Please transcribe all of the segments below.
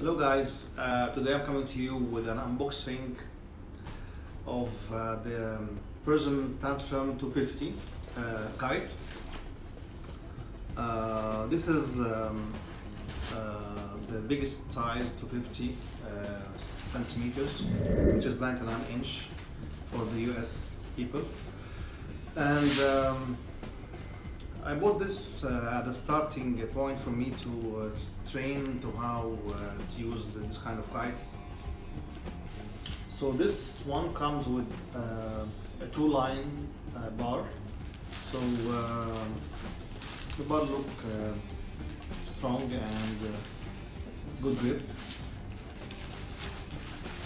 Hello guys, uh, today I'm coming to you with an unboxing of uh, the um, Prism Tantrum 250 uh, kite. Uh, this is um, uh, the biggest size 250 uh, centimeters, which is 99 inch for the US people. And um, I bought this uh, at the starting point for me to uh, train to how uh, to use this kind of kites. So this one comes with uh, a two-line uh, bar. So uh, the bar look strong and good grip.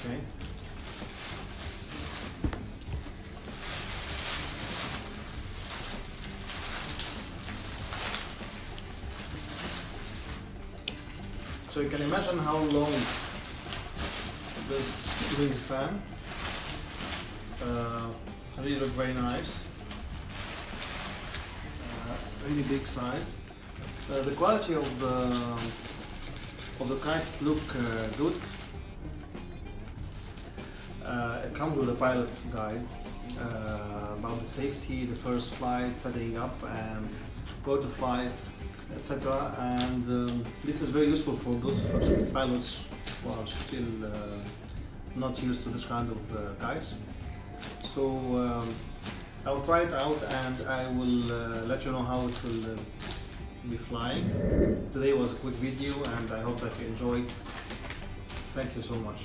Okay. So you can imagine how long this wingspan. Uh, really look very nice. Uh, really big size. Uh, the quality of the of the kite look uh, good. Uh, it comes with a pilot guide uh, about the safety, the first flight, setting up, and where to fly, etc. And um, this is very useful for those pilots who are still uh, not used to this kind of uh. So um, I will try it out and I will uh, let you know how it will uh, be flying. Today was a quick video and I hope that you enjoyed. Thank you so much.